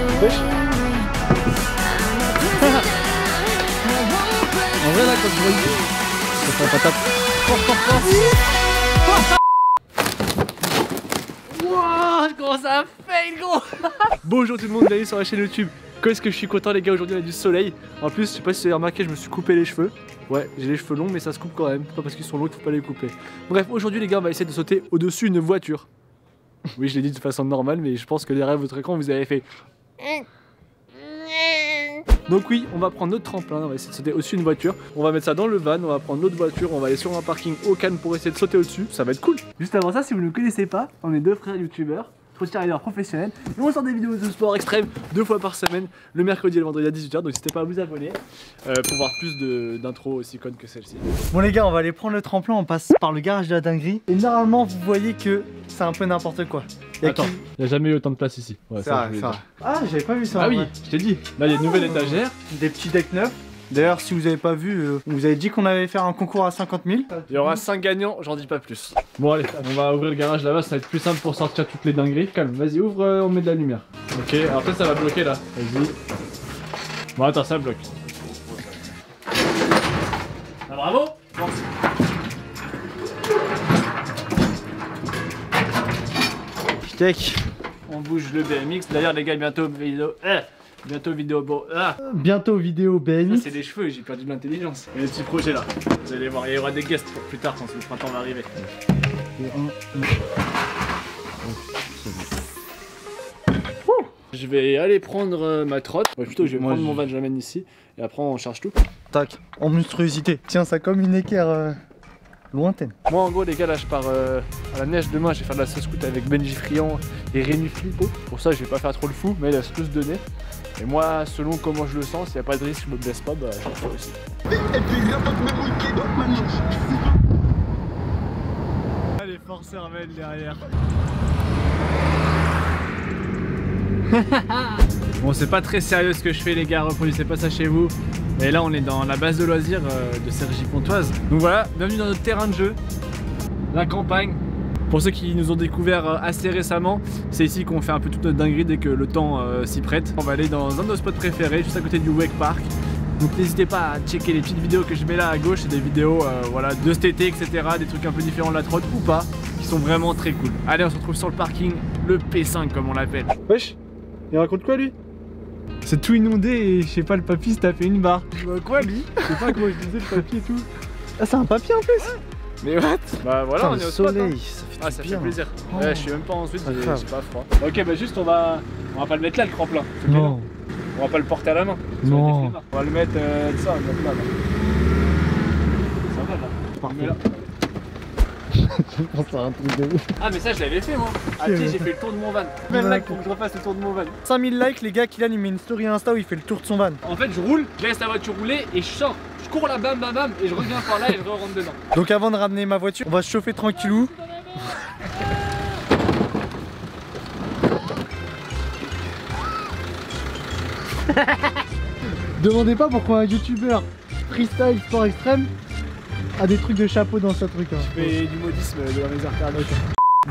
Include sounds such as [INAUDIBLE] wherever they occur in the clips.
Wesh. [LAUGHS] en vrai là quand je vois ça fait patate. Wouah, je commence à fail gros [LAUGHS] Bonjour tout le monde, bienvenue sur la chaîne YouTube. Qu'est-ce que je suis content les gars, aujourd'hui on a du soleil. En plus, je sais pas si vous avez remarqué, je me suis coupé les cheveux. Ouais, j'ai les cheveux longs mais ça se coupe quand même. Pas parce qu'ils sont longs qu'il faut pas les couper. Bref, aujourd'hui les gars, on va essayer de sauter au-dessus d'une voiture. Oui, je l'ai dit de façon normale, mais je pense que derrière votre écran, vous avez fait. Donc oui, on va prendre notre tremplin, on va essayer de sauter au-dessus d'une voiture. On va mettre ça dans le van, on va prendre notre voiture, on va aller sur un parking au calme pour essayer de sauter au-dessus. Ça va être cool. Juste avant ça, si vous ne connaissez pas, on est deux frères youtubeurs. Riders professionnels et on sort des vidéos de sport extrême deux fois par semaine le mercredi et le vendredi à 18h donc n'hésitez pas à vous abonner euh, pour voir plus d'intros aussi connes que celle-ci Bon les gars on va aller prendre le tremplin on passe par le garage de la dinguerie et normalement vous voyez que c'est un peu n'importe quoi Attends, il n'y a jamais eu autant de place ici. Ouais, ça, Ah, j'avais pas vu ça. Ah oui, je t'ai dit. Là, il y a une nouvelle étagère. Des petits decks neufs. D'ailleurs, si vous avez pas vu, euh, on vous avait dit qu'on allait faire un concours à 50 000. Il y aura 5 gagnants, j'en dis pas plus. Bon, allez, on va ouvrir le garage là-bas, ça va être plus simple pour sortir toutes les dingueries. Calme, vas-y, ouvre, euh, on met de la lumière. Ok, alors peut-être ça va bloquer là. Vas-y. Bon, attends, ça bloque. Ah, bravo On bouge le BMX. D'ailleurs, les gars, bientôt vidéo. Eh Bientôt vidéo bon. Ah Bientôt vidéo BNI. c'est des cheveux, j'ai perdu de l'intelligence. Il y a des petits projets là. Vous allez voir, il y aura des guests pour plus tard quand le printemps va arriver. Je vais aller prendre euh, ma trotte. plutôt, je vais prendre mon van, je l'amène ici. Et après, on charge tout. Tac, en monstruosité. Tiens, ça comme une équerre. Euh, lointaine. Moi en gros les gars là je pars euh, à la neige demain, je vais faire de la sauce scout avec Benji Friand et Rémi Flippo. Pour ça je vais pas faire trop le fou, mais laisse tous donner. Et moi selon comment je le sens, s'il n'y a pas de risque, je me blesse pas, bah je le ferai aussi. Allez force Hermel derrière. [LAUGHS] bon c'est pas très sérieux ce que je fais les gars, reproduisez pas ça chez vous. Et là on est dans la base de loisirs euh, de Sergi Pontoise. Donc voilà, bienvenue dans notre terrain de jeu, la campagne. Pour ceux qui nous ont découvert euh, assez récemment, c'est ici qu'on fait un peu toute notre dinguerie dès que le temps euh, s'y prête. On va aller dans un de nos spots préférés, juste à côté du Wake Park. Donc n'hésitez pas à checker les petites vidéos que je mets là à gauche, c'est des vidéos voilà, de cet été, etc. Des trucs un peu différents de la trotte ou pas, qui sont vraiment très cool. Allez, on se retrouve sur le parking, le P5 comme on l'appelle. Wesh, il raconte quoi lui? C'est tout inondé et je sais pas, le papy s'est tapé une barre. Bah quoi lui? Je sais pas comment je disais le papier et tout. Ah, c'est un papier en plus? Mais what Bah voilà, on est au soleil, ça fait Ah, ça fait plaisir. Ouais, je suis même pas en Suisse, j'ai pas froid. Ok, bah juste on va. On va pas le mettre là le tremplin. Non. On va pas le porter à la main. Non. On va le mettre euh, ça, on va là, là. Ça va là. Parfait. Là. un truc de Ah mais ça je l'avais fait moi. Ah j'ai fait le tour de mon van. Même like pour que je refasse le tour de mon van. 5000 likes les gars, Kylian il met une story Insta où il fait le tour de son van. En fait je roule, je laisse la voiture rouler et je sors. Je cours là bam bam bam et je reviens par là et je rentre dedans. Donc avant de ramener ma voiture, on va se chauffer tranquillou. Demandez pas pourquoi un youtubeur freestyle sport extrême a des trucs de chapeau dans ce truc. Hein. Je fais du modisme dans mes artères.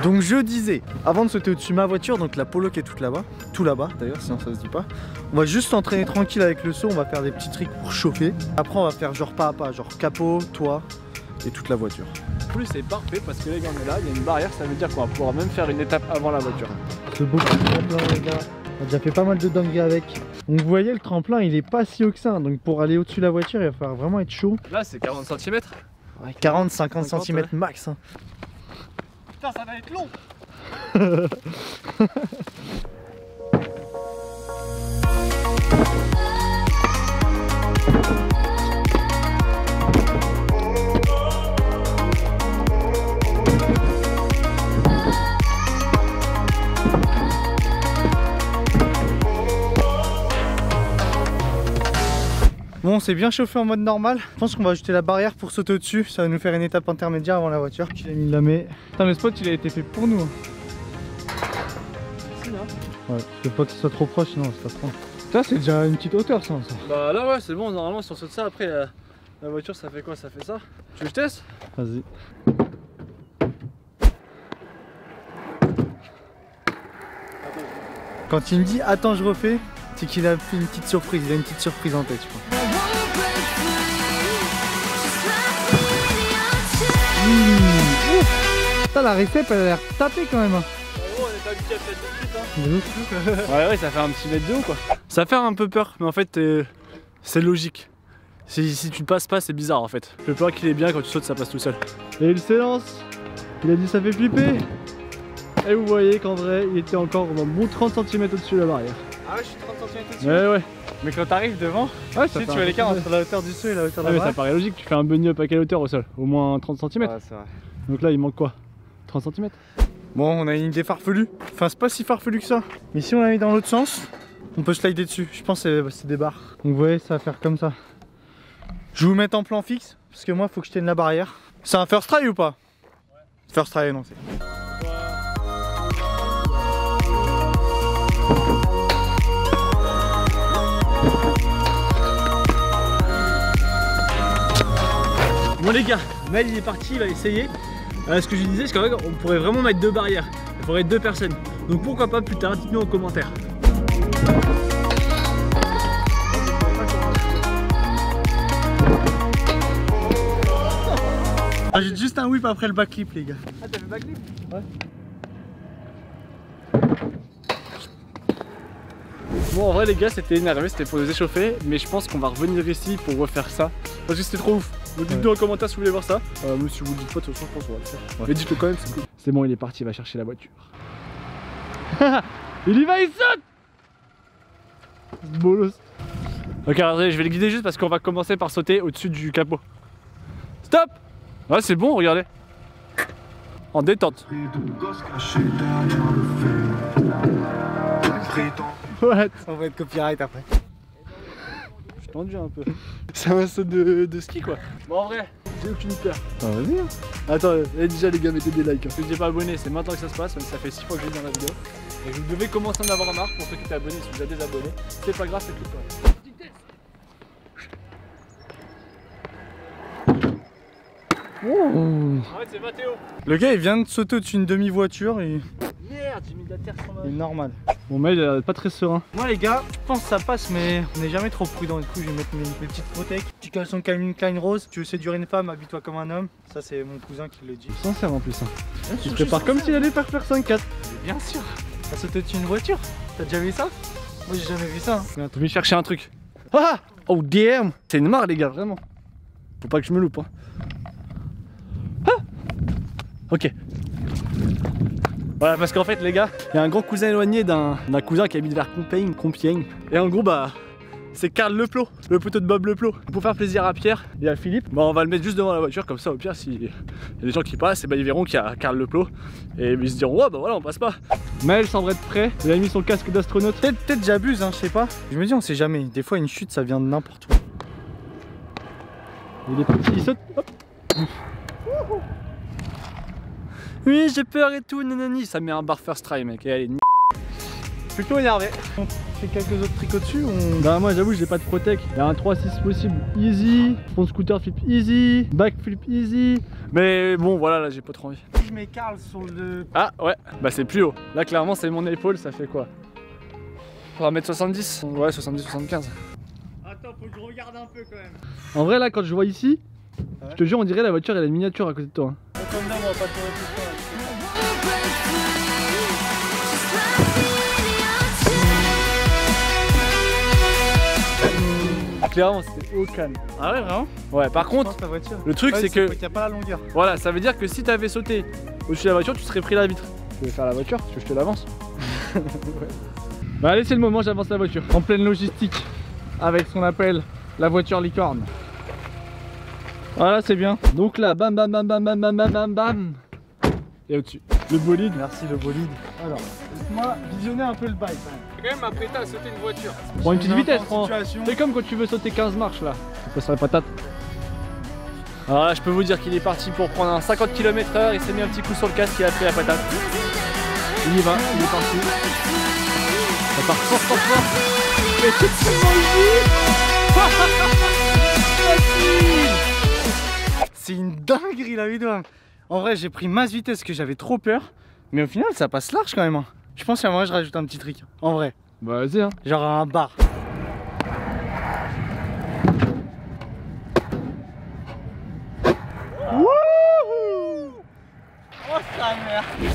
Donc je disais, avant de sauter au-dessus de ma voiture, donc la polo qui est toute là-bas, tout là-bas d'ailleurs, sinon ça se dit pas, on va juste s'entraîner tranquille avec le saut, on va faire des petits trucs pour chauffer. Après on va faire genre pas à pas, genre capot, toit et toute la voiture. En plus c'est parfait parce que les gars on est là, il y a une barrière, ça veut dire qu'on va pouvoir même faire une étape avant la voiture. C'est beaucoup de tremplin les gars, on a déjà fait pas mal de dingueries avec. Donc vous voyez le tremplin il est pas si haut que ça, donc pour aller au-dessus de la voiture il va falloir vraiment être chaud. Là c'est 40 cm 40-50 cm max. Hein. Putain, ça va être long [LAUGHS] Bon, c'est bien chauffé en mode normal. Je pense qu'on va ajouter la barrière pour sauter au-dessus. Ça va nous faire une étape intermédiaire avant la voiture. Il a mis la met. Putain, le spot, il a été fait pour nous. Hein. Ouais, je veux pas que ce soit trop proche, sinon ça se prend. Ça, c'est déjà une petite hauteur, ça. Bah là, ouais, c'est bon. Normalement, si on saute ça, après, la, la voiture, ça fait quoi? Ça fait ça? Tu veux que je teste? Vas-y. Quand il me dit attends je refais, c'est qu'il a fait une petite surprise, il a une petite surprise en tête je crois. Putain la recette elle a l'air tapée quand même. hein. De ouf. [LAUGHS] Ouais, ouais, ça fait un petit mètre de haut quoi. Ça fait un peu peur, mais en fait, euh, c'est logique. Si, si tu ne passes pas, c'est bizarre en fait. Le plan qu'il est bien, quand tu sautes, ça passe tout seul. Et il s'élance. Il a dit ça fait flipper. Et vous voyez qu'en vrai, il était encore un bon 30 cm au-dessus de la barrière. Ah ouais je suis 30 cm dessus. Ouais, ouais. Mais quand t'arrives devant, Ouais, tu sais, tu vois l'écart entre la hauteur du sol et la hauteur de Ouais, la mais ça paraît logique, tu fais un bunny up à quelle hauteur au sol? Au moins 30 cm. Ouais, c'est vrai. Donc là, il manque quoi? 30 cm Bon, on a une idée farfelue. Enfin, c'est pas si farfelu que ça. Mais si on la met dans l'autre sens, on peut slider dessus. Je pense que c'est- des barres. Donc, vous voyez, ça va faire comme ça. Je vais vous mettre en plan fixe, parce que moi, faut que je tienne la barrière. C'est un first try ou pas? First try, non, c'est. Bon les gars, Mel il est parti, il va essayer. Euh, ce que je disais, c'est qu'en fait, on pourrait vraiment mettre deux barrières. Il faudrait deux personnes. Donc pourquoi pas plus tard, dites-nous en commentaire. Ah, j'ai juste un whip après le backflip, les gars. Ah t'as fait backflip? Ouais. Bon en vrai les gars c'était énervé, c'était pour nous échauffer, mais je pense qu'on va revenir ici pour refaire ça. Parce que c'était trop ouf. Donc dites-nous en commentaire si vous voulez voir ça. Euh, mais si vous le dites pas, de toute façon je pense qu'on va le faire. Mais dites-le quand même, c'est cool. C'est bon, il est parti, il va chercher la voiture. [LAUGHS] il y va, il saute bolos. Ok, attendez, je vais le guider juste parce qu'on va commencer par sauter au-dessus du capot. Stop Ouais, c'est bon, regardez. En détente. [LAUGHS] What? On va être copyright après. Je suis tendu un peu. [LAUGHS] C'est un saut de, de ski quoi. Bon en vrai, j'ai aucune peur. Ah, vas-y. Attends, eh, déjà les gars, mettez des likes. hein. Si vous n'êtes pas abonné, c'est maintenant que ça se passe, même si ça fait 6 fois que je dans la vidéo. Et vous devez commencer à en avoir marre pour ceux qui étaient abonnés, si vous êtes désabonnés. C'est pas grave, c'est tout correct. Arrête, c'est Mathéo. Le gars, il vient de sauter au-dessus d'une demi-voiture et Merde, j'ai mis de la terre sur ma. il est normal. Bon, mais il est pas très serein. Moi les gars, je pense que ça passe mais on n'est jamais trop prudent du coup je vais mettre mes, mes petites protèques. Petit caleçon Calvin Klein rose, tu veux séduire une femme, habille-toi comme un homme. Ça c'est mon cousin qui le dit. Sincère en plus. Hein. Il se prépare comme s'il allait faire faire 5-4. Bien sûr. Ça sauter dessus une voiture. T'as déjà vu ça? Moi j'ai jamais vu ça. hein. Viens, T'as mis chercher un truc. Ah Oh damn C'est une marre les gars, vraiment. Faut pas que je me loupe. Hein. Ah ok. Voilà, parce qu'en fait les gars, il y a un grand cousin éloigné d'un cousin qui habite vers Compiègne, Compiègne. Et en gros bah... C'est Karl Leplot, le poteau de Bob Leplot. Pour faire plaisir à Pierre et à Philippe, bah on va le mettre juste devant la voiture, comme ça au pire, s'il y a des gens qui passent, et bah ils verront qu'il y a Karl Leplot. Et ils se diront, ouais bah voilà, on passe pas. Maël semble être prêt, il a mis son casque d'astronaute. Peut-être peut-être j'abuse, hein, je sais pas. Je me dis on sait jamais. Des fois une chute ça vient de n'importe où. Il est parti, il saute. Hop. Oui, j'ai peur et tout, nanani. Ça met un bar first try, mec. Et allez, ni- Plutôt énervé. On fait quelques autres tricots dessus ou on... Bah, moi, j'avoue, j'ai pas de protec. Il y a un 3-6 possible easy. Front scooter flip easy. Back flip easy. Mais bon, voilà, là, j'ai pas trop envie. Je mets Karl sur le... Ah, ouais, bah, c'est plus haut. Là, clairement, c'est mon épaule, ça fait quoi? 1m70 Ouais, 70-75. Attends, faut que je regarde un peu quand même. En vrai, là, quand je vois ici, Ouais. je te jure, on dirait la voiture, elle est miniature à côté de toi. hein. Comme d'hab, on va pas tourner tout Clairement, c'était au calme. Ah ouais, vraiment Ouais, par Je contre, le truc, Ouais, c'est que. qu'il n'y a pas la longueur. Voilà, ça veut dire que si t'avais sauté au-dessus de la voiture, tu serais pris la vitre. Tu veux faire la voiture Tu veux que je te l'avance [LAUGHS] Bah allez, c'est le moment, j'avance la voiture. En pleine logistique, avec ce qu'on appelle la voiture licorne. Voilà, c'est bien. Donc là, bam bam bam bam bam bam bam bam bam. Et au-dessus. Le bolide. Merci le bolide. Alors, laisse-moi visionner un peu le bike quand même. quand même apprêté à sauter une voiture. Prends une petite vitesse, en prends. situation. C'est comme quand tu veux sauter 15 marches là. Tu passes sur la patate. Alors là, je peux vous dire qu'il est parti pour prendre un 50 km/h. Il s'est mis un petit coup sur le casque, il a fait la patate. Il y va, il est parti. Ça part fort, fort, fort. Et tout le C'est une dinguerie la vidéo. En vrai, j'ai pris masse vitesse que j'avais trop peur. Mais au final, ça passe large quand même. hein. Je pense qu'à moi je rajoute un petit trick. En vrai. Bah vas-y hein. Genre un bar.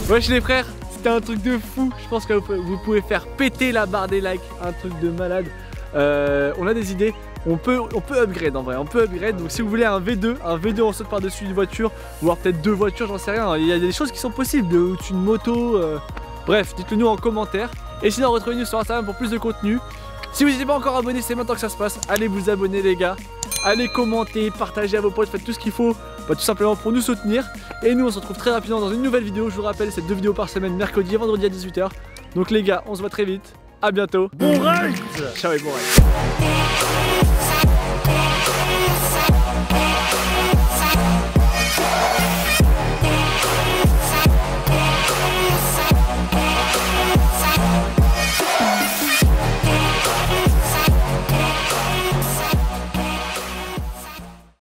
Wesh les frères, c'était un truc de fou. Je pense que vous pouvez faire péter la barre des likes. Un truc de malade. Euh, on a des idées. On peut, on peut upgrade en vrai, on peut upgrade. Donc si vous voulez un V2, un V2 on saute par-dessus une voiture, voire peut-être deux voitures, j'en sais rien. Il y a des choses qui sont possibles, de, une moto. euh. Bref, dites-le nous en commentaire. Et sinon retrouvez-nous sur Instagram pour plus de contenu. Si vous n'êtes pas encore abonné, c'est maintenant que ça se passe. Allez vous abonner les gars. Allez commenter, partager à vos potes, faites tout ce qu'il faut. Bah, tout simplement pour nous soutenir. Et nous on se retrouve très rapidement dans une nouvelle vidéo. Je vous rappelle, c'est deux vidéos par semaine, mercredi et vendredi à 18h. Donc les gars, on se voit très vite. À bientôt. Bon ride Ciao et. Thank